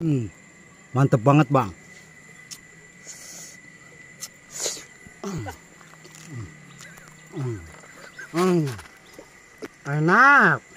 Hmm, mantep banget bang. Hmm. Hmm. hmm. Enak.